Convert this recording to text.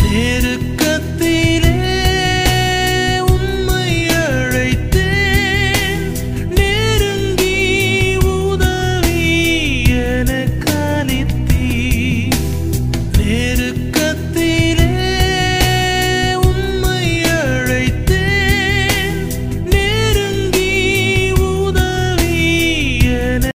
Live